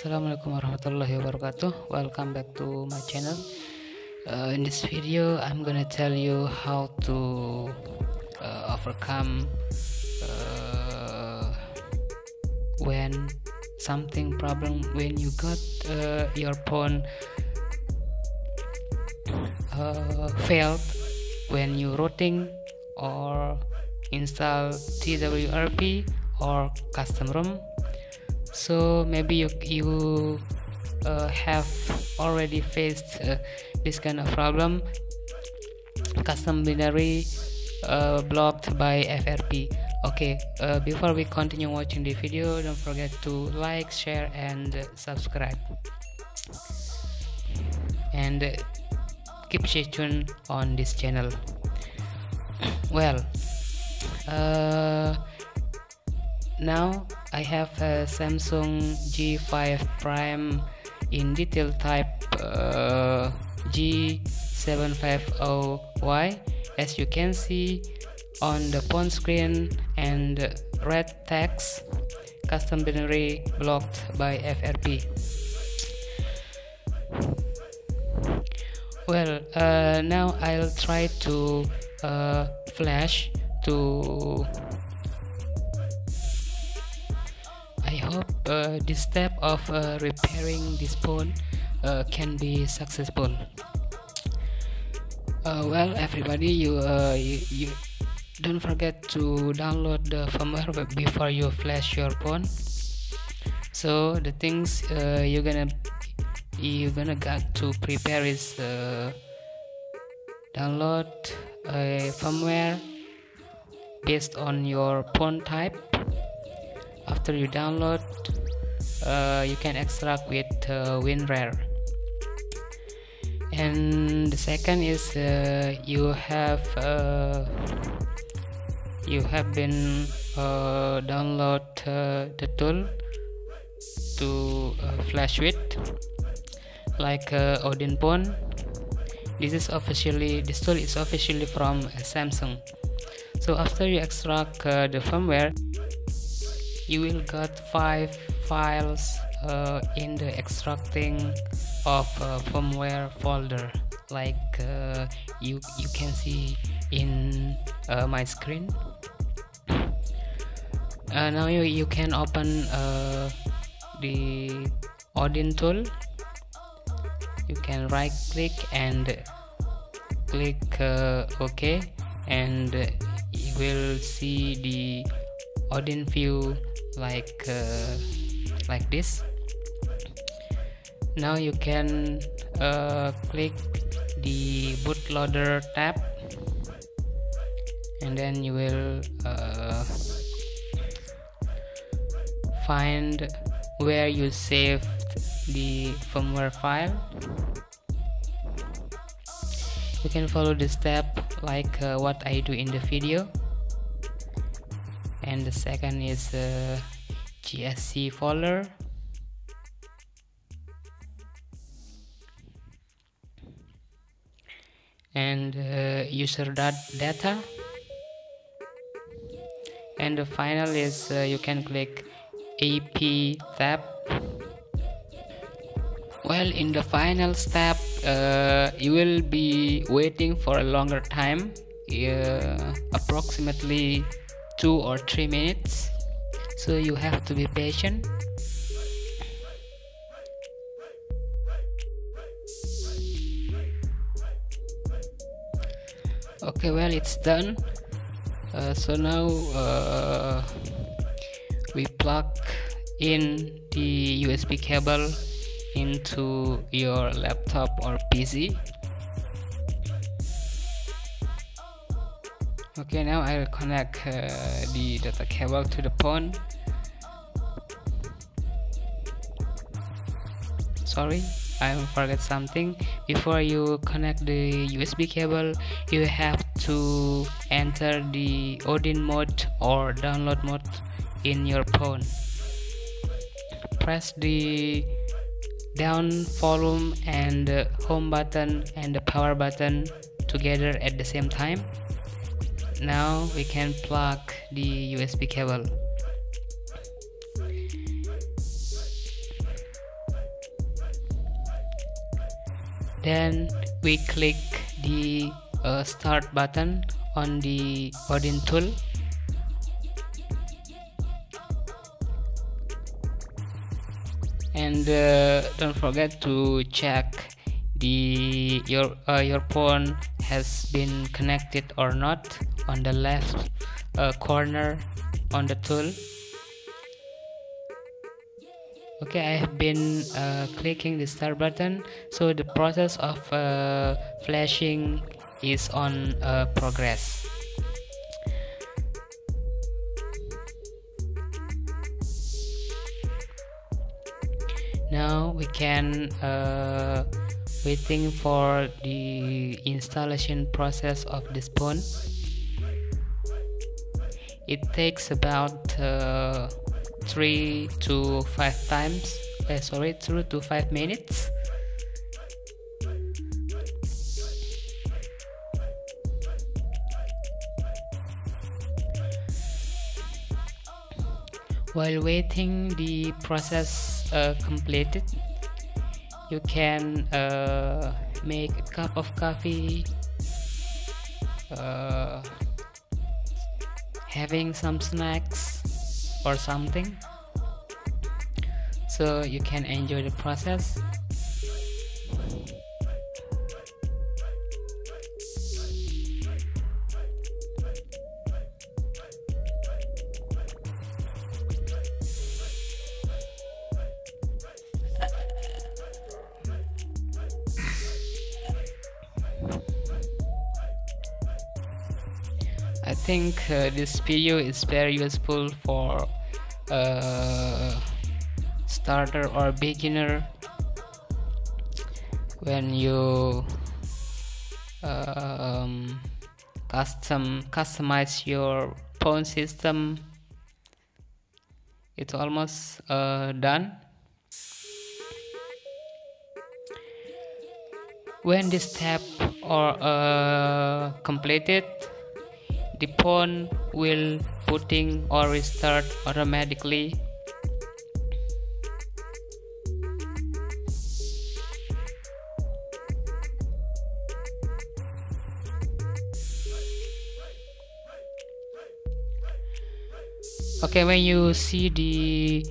Assalamualaikum warahmatullahi wabarakatuh. Welcome back to my channel. Uh, in this video I'm gonna tell you how to uh, overcome uh, when something problem when you got uh, your phone uh, failed when you routing or install TWRP or custom ROM so maybe you, you uh, have already faced uh, this kind of problem. Custom binary uh, blocked by FRP okay uh, before we continue watching the video don't forget to like share and subscribe. And keep stay tuned on this channel. Well uh, now I have a Samsung J5 Prime in detail type uh, G750Y as you can see on the phone screen and red text custom binary blocked by FRP well uh, now I'll try to uh, flash to I hope uh, this step of uh, repairing this phone uh, can be successful. Uh, well, everybody, you, uh, you, you don't forget to download the firmware before you flash your phone. So the things uh, you're gonna you're gonna got to prepare is download a firmware based on your phone type after you download uh, you can extract with uh, WinRAR. And the second is uh, you have uh, you have been uh, download uh, the tool to flash with like Odin Phone. This is officially this tool is officially from Samsung. So after you extract the firmware you will get five files uh, in the extracting of uh, firmware folder. Like uh, you you can see in uh, my screen. Uh, now you, you can open uh, the Odin tool. You can right click and click OK and you will see the Odin view like uh, like this. Now you can uh, click the bootloader tab and then you will uh, find where you saved the firmware file. You can follow the step like uh, what I do in the video and the second is CSC folder. And uh, user data. And the final is uh, you can click AP tab. Well in the final step uh, you will be waiting for a longer time uh, approximately two or three minutes. So you have to be patient. Okay well it's done. Uh, so now uh, we plug in the USB cable into your laptop or PC okay now I'll connect uh, the data cable to the phone. Sorry I forget something. Before you connect the USB cable you have to enter the Odin mode or download mode in your phone. Press the down volume and home button and the power button together at the same time now we can plug the USB cable. Then we click the uh, start button on the Odin tool. And uh, don't forget to check the your uh, your phone has been connected or not on the left uh, corner on the tool. Okay I have been uh, clicking the start button. So the process of uh, flashing is on uh, progress. Now we can uh, waiting for the installation process of the phone it takes about uh, three to five times uh, sorry three to five minutes. While waiting the process uh, completed you can uh, make a cup of coffee uh, having some snacks or something. So you can enjoy the process think uh, this video is very useful for uh, starter or beginner. When you um, custom customize your phone system it's almost uh, done. When this step are uh, completed the phone will booting or restart automatically. Okay when you see the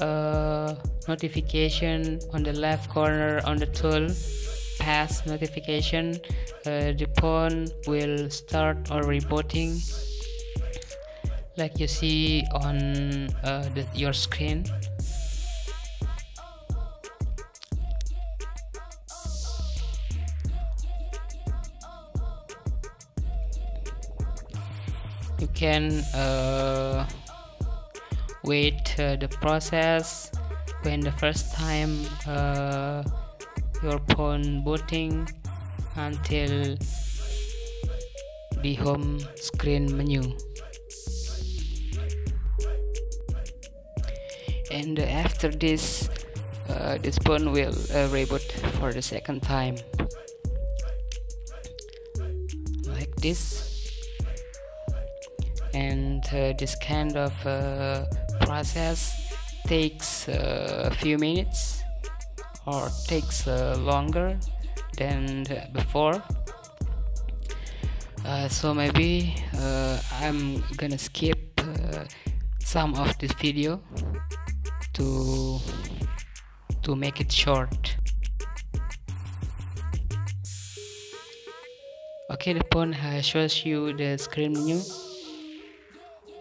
uh, notification on the left corner on the tool pass notification uh, the phone will start rebooting like you see on uh, the, your screen. You can uh, wait uh, the process. When the first time uh, your phone booting until the home screen menu. And after this uh, this phone will uh, reboot for the second time. Like this. And uh, this kind of uh, process takes uh, a few minutes or takes uh, longer than before. Uh, so maybe uh, I'm gonna skip uh, some of this video to to make it short. Okay the phone shows you the screen menu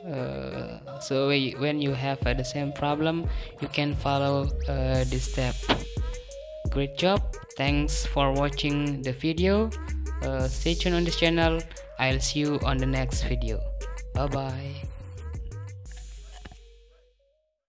uh, so when you have uh, the same problem you can follow uh, this step great job. Thanks for watching the video. Uh, stay tuned on this channel. I'll see you on the next video. Bye bye